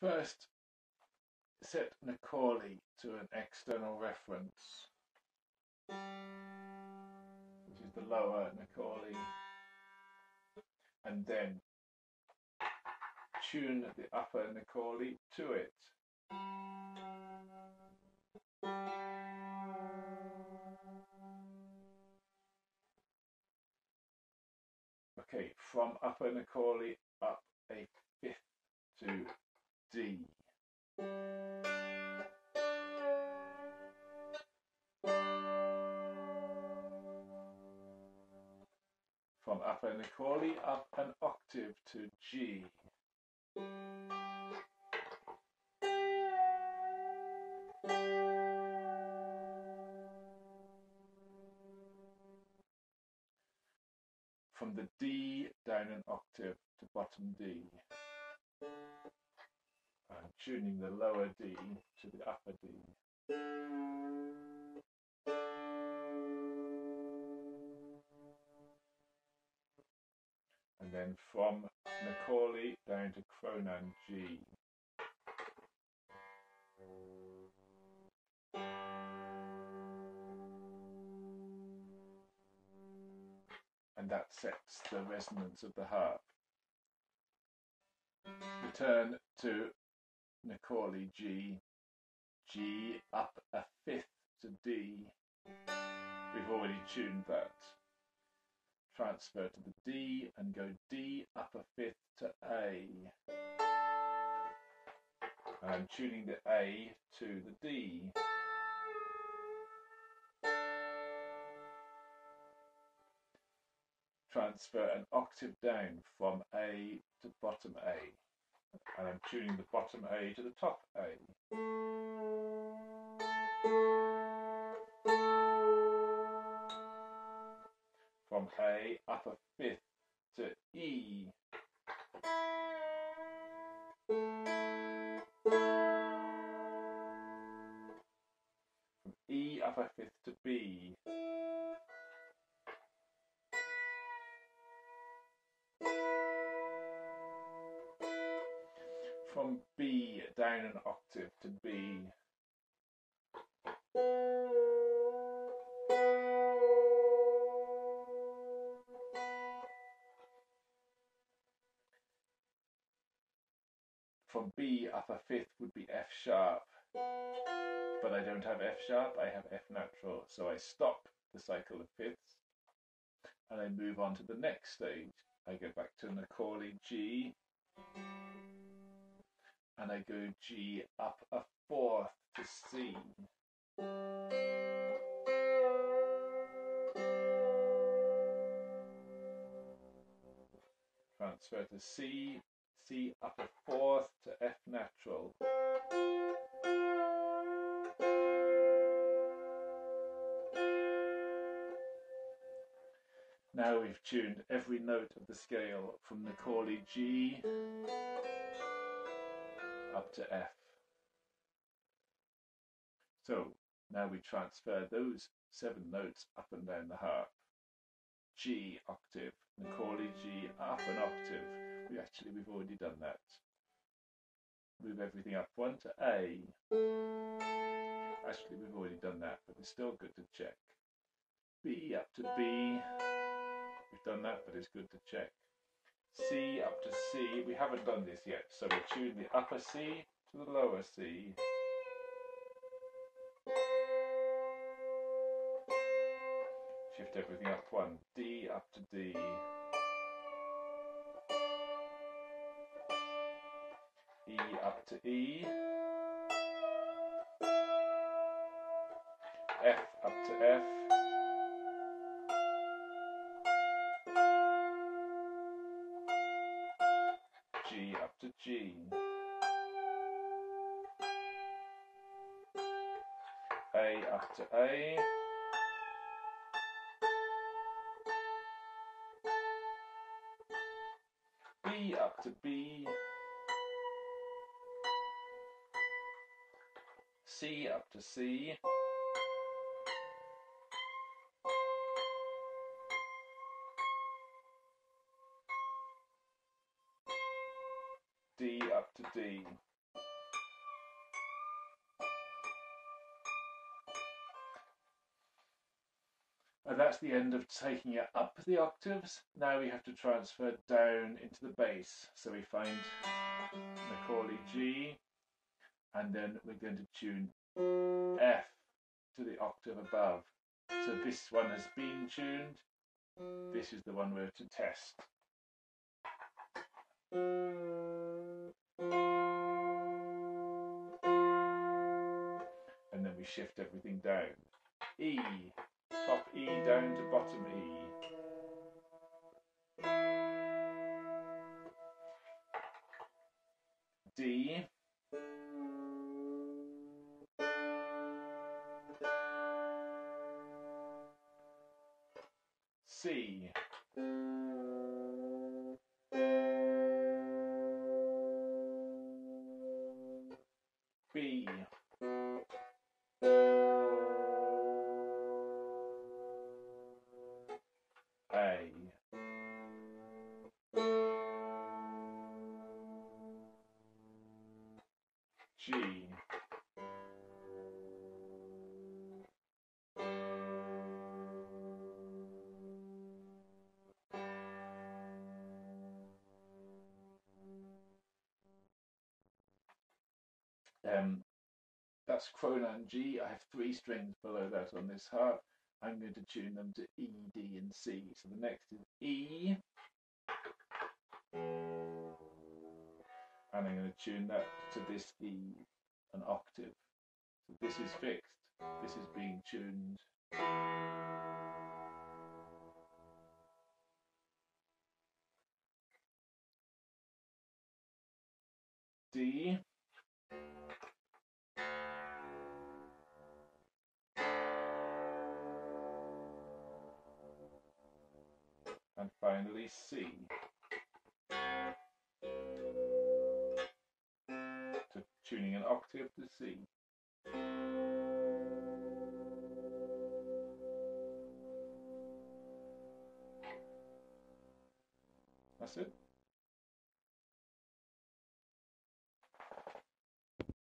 First, set Macaulay to an external reference, which is the lower Macaulay, and then tune the upper Macaulay to it. Okay, from upper Macaulay up a fifth to D. From upper Macaulay up an octave to G. From the D down an octave to bottom D. I'm tuning the lower D to the upper D. And then from Macaulay down to Cronan G. And that sets the resonance of the harp. Return to Macaulay G, G up a fifth to D. We've already tuned that. Transfer to the D and go D up a fifth to A. I'm tuning the A to the D. Transfer an octave down from A to bottom A and I'm tuning the bottom A to the top A. From A up a fifth to E. From E up a fifth to B. from B down an octave to B. From B up a fifth would be F sharp, but I don't have F sharp, I have F natural, so I stop the cycle of fifths and I move on to the next stage. I go back to Macaulay G, and I go G up a fourth to C. Transfer to C, C up a fourth to F natural. Now we've tuned every note of the scale from Macaulay G up to F. So now we transfer those seven notes up and down the harp. G octave, Macaulay G up an octave. We actually we've already done that. Move everything up one to A. Actually we've already done that, but it's still good to check. B up to B. We've done that, but it's good to check. C up to C. We haven't done this yet, so we'll tune the upper C to the lower C. Shift everything up one. D up to D. E up to E. F up to F. G up to G. A up to A. B up to B. C up to C. D up to D. And that's the end of taking it up the octaves. Now we have to transfer down into the bass. So we find Macaulay G, and then we're going to tune F to the octave above. So this one has been tuned. This is the one we're to test. We shift everything down. E, top E down to bottom E. D, C. Um, that's Cronan G. I have three strings below that on this harp. I'm going to tune them to E, D, and C. So the next is E. And I'm going to tune that to this E, an octave. So this is fixed. This is being tuned. D. and finally C. To tuning an octave to C. That's it.